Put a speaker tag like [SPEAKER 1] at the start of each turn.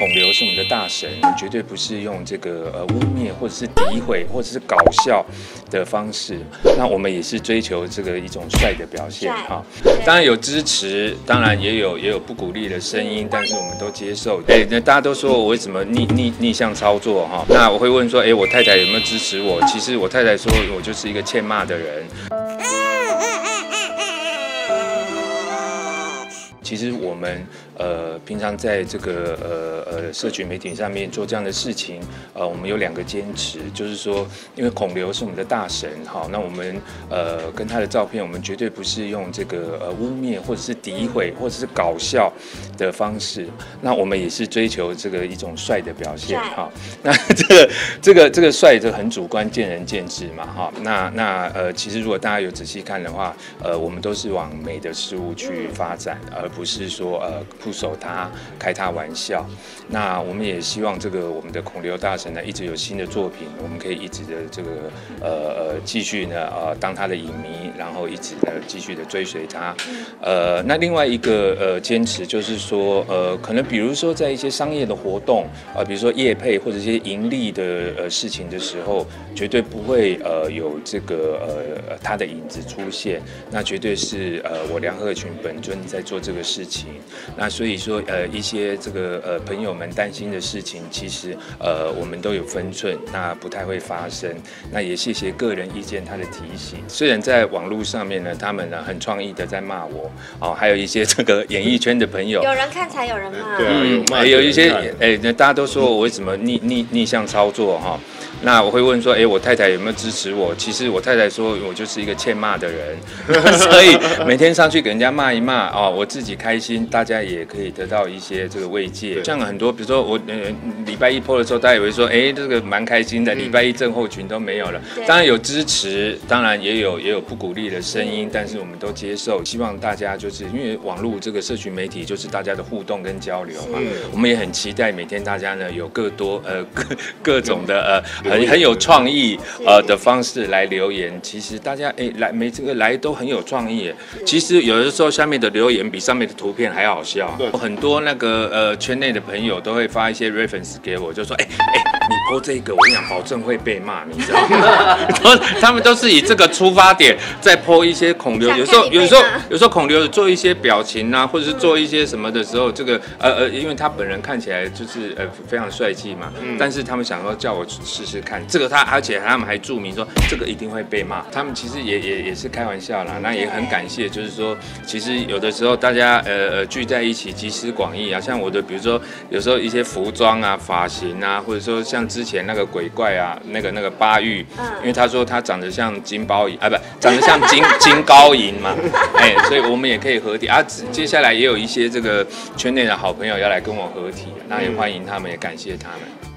[SPEAKER 1] 孔刘是我们的大神，绝对不是用这个呃污蔑或者是诋毁或者是搞笑的方式。那我们也是追求这个一种帅的表现哈。当然有支持，当然也有也有不鼓励的声音，但是我们都接受。哎，那大家都说我为什么逆逆逆向操作哈？那我会问说，哎，我太太有没有支持我？其实我太太说我就是一个欠骂的人。其实我们呃平常在这个呃呃社群媒体上面做这样的事情，呃我们有两个坚持，就是说，因为孔刘是我们的大神，好，那我们呃跟他的照片，我们绝对不是用这个呃污蔑或者是诋毁或者是搞笑的方式，那我们也是追求这个一种帅的表现，哈，那这个这个这个帅这很主观，见仁见智嘛，哈，那那呃其实如果大家有仔细看的话，呃我们都是往美的事物去发展，而不。不是说呃酷守他开他玩笑，那我们也希望这个我们的孔刘大神呢一直有新的作品，我们可以一直的这个呃呃继续呢呃当他的影迷，然后一直的继续的追随他。呃，那另外一个呃坚持就是说呃可能比如说在一些商业的活动啊，比如说业配或者一些盈利的呃事情的时候，绝对不会呃有这个呃他的影子出现，那绝对是呃我梁鹤群本尊在做这个。事情，那所以说，呃，一些这个呃朋友们担心的事情，其实呃我们都有分寸，那不太会发生。那也谢谢个人意见他的提醒。虽然在网络上面呢，他们呢很创意的在骂我，哦，还有一些这个演艺圈的朋友，
[SPEAKER 2] 有人看才有人骂，
[SPEAKER 1] 嗯，有一些，哎，那大家都说我为什么逆逆逆向操作哈。那我会问说，哎，我太太有没有支持我？其实我太太说我就是一个欠骂的人，所以每天上去给人家骂一骂哦，我自己开心，大家也可以得到一些这个慰藉。像很多，比如说我呃礼拜一播的时候，大家以为说，哎，这个蛮开心的。礼拜一症候群都没有了，当然有支持，当然也有也有不鼓励的声音，但是我们都接受。希望大家就是因为网络这个社群媒体就是大家的互动跟交流嘛，我们也很期待每天大家呢有更多呃各各种的呃。很很有创意呃的方式来留言，其实大家哎来没这个来都很有创意。其实有的时候下面的留言比上面的图片还好笑。很多那个呃圈内的朋友都会发一些 reference 给我，就说哎哎你播这个，我跟你讲保证会被骂，你知道吗？他们都是以这个出发点在泼一些孔刘，有时候有时候有时候孔刘做一些表情啊，或者是做一些什么的时候，这个呃呃，因为他本人看起来就是呃非常帅气嘛，但是他们想说叫我试试。看这个他，而且他们还注明说这个一定会被骂。他们其实也也也是开玩笑啦，那也很感谢，就是说其实有的时候大家呃呃聚在一起集思广益啊，像我的比如说有时候一些服装啊、发型啊，或者说像之前那个鬼怪啊，那个那个巴玉，因为他说他长得像金包银啊，不长得像金金高银嘛，哎，所以我们也可以合体啊。接下来也有一些这个圈内的好朋友要来跟我合体，那也欢迎他们，也感谢他们。